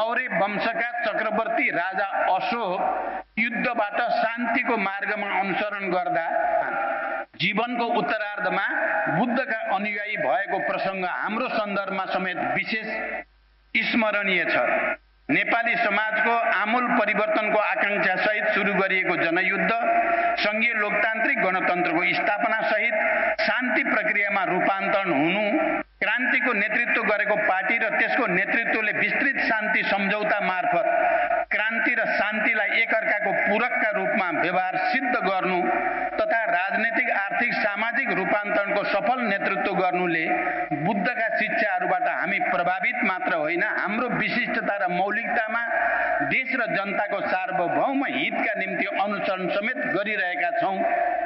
मौर्य वंशका चक्रवर्ती राजा अशोक युद्धबाट शान्तिको मार्गमा अनुसरण गर्दा जीवनको उत्तरार्धमा बुद्धका अनुयायी भएको प्रसङ्ग हाम्रो सन्दर्भमा समेत विशेष स्मरणीय छ। नेपाली समाजको आमूल परिवर्तनको आकाङ्क्षा सहित सुरु गरिएको जनयुद्ध सङ्घीय लोकतान्त्रिक गणतन्त्रको स्थापना सहित शान्ति प्रक्रियामा रूपान्तरण हुनु क्रान्तिको नेतृत्व गरेको पार्टी र त्यसको नेतृत्वले विस्तृत शान्ति सम्झौता मार्फत क्रान्ति र शान्तिलाई एकअर्काको पूरकका रूपमा व्यवहार सिद्ध गर्नु तथा राजनैतिक आर्थिक सामाजिक रूपान्तरणको सफल नेतृत्व गर्नुले बुद्धका शिक्षाहरूबाट हामी प्रभावित मात्र होइन हाम्रो विशिष्टता र मौलिकतामा देश र जनताको सार्वभौम हितका निम्ति अनुसरण समेत गरिरहेका छौँ।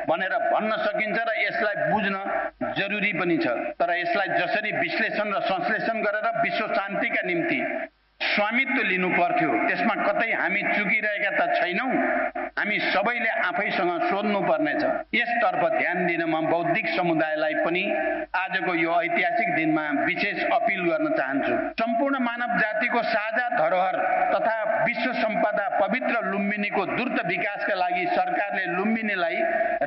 भनेर भन्न सकिन्छ र यसलाई बुझ्न जरुरी पनि छ। तर यसलाई जसरी विश्लेषण र संश्लेषण गरेर विश्व शान्तिका निम्ति स्वामित्व लिनु पर्थ्यो त्यसमा कतै हामी चुकिरहेका त छैनौँ। हामी सबैले आफैसँग सोध्नु पर्नेछ यसतर्फ ध्यान दिन म बौद्धिक समुदायलाई पनि आजको यो ऐतिहासिक दिनमा विशेष अपिल गर्न चाहन्छु। सम्पूर्ण मानव जातिको साझा धरोहर तथा विश्व सम्पदा पवित्र लुम्बिनीको द्रुत विकासका लागि सरकारले लुम्बिनीलाई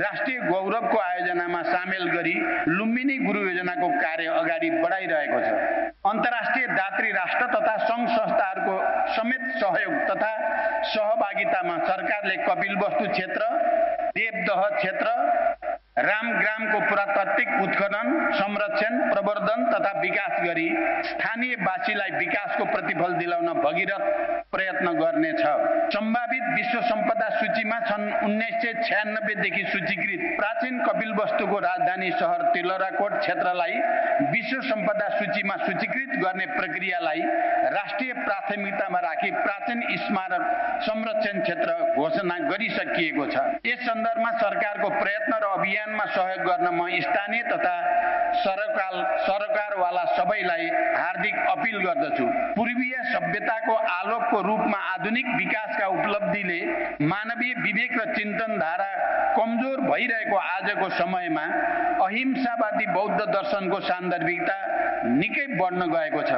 राष्ट्रिय गौरवको आयोजनामा सामेल गरी लुम्बिनी गुरु योजनाको कार्य अगाडि बढाइरहेको छ। अन्तर्राष्ट्रिय दात्री राष्ट्र तथा सङ्घ संस्थाहरूको समेत सहयोग तथा सहभागितामा सरकारले कपिल वस्तु क्षेत्र देवदह क्षेत्र रामग्रामको पुरातात्विक उत्खनन संरक्षण प्रवर्धन तथा विकास गरी स्थानीयवासीलाई विकासको प्रतिफल दिलाउन भगीरथ प्रयत्न गर्नेछ। सम्भावित विश्व सम्पदा सूचीमा सन् उन्नाइस सय छ्यानब्बेदेखि सूचीकृत प्राचीन कपिल वस्तुको राजधानी सहर तिलराकोट क्षेत्रलाई विश्व सम्पदा सूचीमा सूचीकृत गर्ने प्रक्रियालाई राष्ट्रिय प्राथमिकतामा राखी प्राचीन स्मारक संरक्षण क्षेत्र घोषणा गरिसकिएको छ। यस सन्दर्भमा सरकारको प्रयत्न र अभियानमा सहयोग गर्न म स्थानीय तथा सरकार सरकारवाला सबैलाई हार्दिक अपिल गर्दछु। पूर्वीय सभ्यताको आलोकको रूपमा आधुनिक विकासका उपलब्धिले मानवीय विवेक र चिन्तन धारा कमजोर भइरहेको आजको समयमा अहिंसावादी बौद्ध दर्शनको सान्दर्भिकता निकै बढ्न गएको छ।